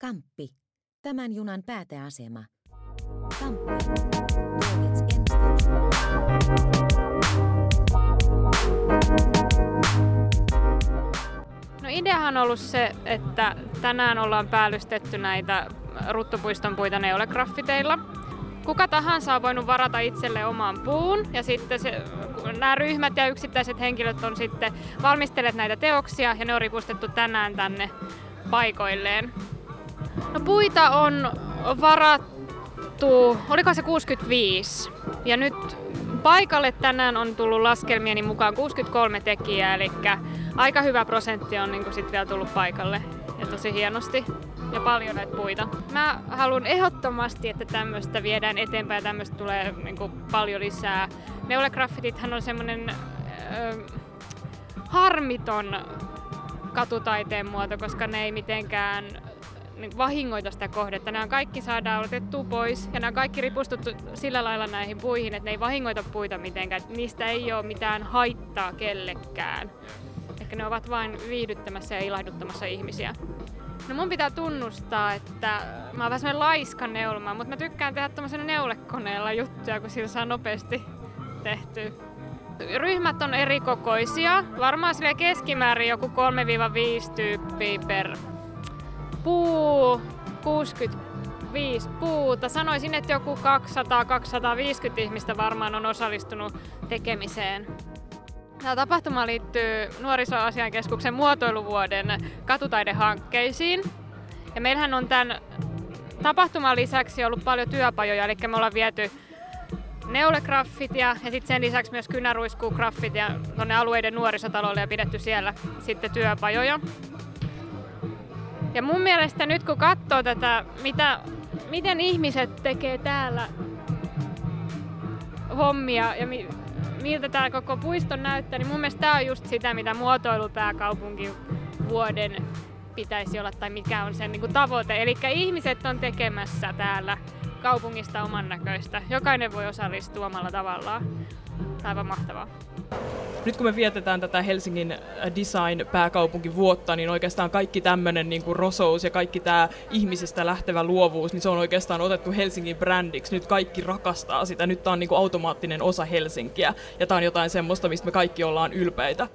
Kamppi. Tämän junan pääteasema. Kamppi. No ideahan on ollut se, että tänään ollaan päällystetty näitä Ruttupuiston puita neulegraffiteilla. Kuka tahansa on voinut varata itselle oman puun ja sitten se, nämä ryhmät ja yksittäiset henkilöt on sitten valmistelleet näitä teoksia ja ne on ripustettu tänään tänne paikoilleen. No puita on varattu, oliko se 65? Ja nyt paikalle tänään on tullut laskelmieni mukaan 63 tekijää, eli aika hyvä prosentti on niin sitten vielä tullut paikalle ja tosi hienosti ja paljon näitä puita. Mä haluan ehdottomasti, että tämmöistä viedään eteenpäin ja tämmöistä tulee niin kuin paljon lisää. Neulegraffitithan on semmoinen äh, harmiton katutaiteen muoto, koska ne ei mitenkään vahingoita sitä kohdetta. Nämä kaikki saadaan otettua pois ja nämä kaikki ripustuttu sillä lailla näihin puihin, että ne ei vahingoita puita mitenkään. Niistä ei ole mitään haittaa kellekään. Ehkä ne ovat vain viihdyttämässä ja ilahduttamassa ihmisiä. No mun pitää tunnustaa, että mä oon vähän laiska neulma, mutta mä tykkään tehdä tämmöisellä neulekoneella juttuja, kun sillä saa nopeasti tehtyä. Ryhmät on eri kokoisia, varmaan sille keskimäärin joku 3-5 tyyppiä per puu, 65 puuta. Sanoisin, että joku 200-250 ihmistä varmaan on osallistunut tekemiseen. Tämä tapahtuma liittyy Nuorisoasiankeskuksen muotoiluvuoden katutaidehankkeisiin. Ja meillähän on tämän tapahtuman lisäksi ollut paljon työpajoja, eli me ollaan viety neulegraffitia ja sitten sen lisäksi myös kynäruiskugraffitia tuonne alueiden nuorisotalolle ja pidetty siellä sitten työpajoja. Ja mun mielestä nyt kun katsoo tätä, mitä, miten ihmiset tekee täällä hommia ja mi, miltä tämä koko puisto näyttää, niin mun mielestä tämä on just sitä, mitä muotoilupääkaupunki vuoden pitäisi olla tai mikä on sen niin kuin tavoite. Eli ihmiset on tekemässä täällä kaupungista oman näköistä. Jokainen voi osallistua omalla tavallaan. Aivan mahtavaa. Nyt kun me vietetään tätä Helsingin design pääkaupunkivuotta, niin oikeastaan kaikki tämmöinen niin kuin rosous ja kaikki tämä ihmisistä lähtevä luovuus, niin se on oikeastaan otettu Helsingin brändiksi. Nyt kaikki rakastaa sitä. Nyt tämä on niin kuin automaattinen osa Helsinkiä ja tämä on jotain semmoista, mistä me kaikki ollaan ylpeitä.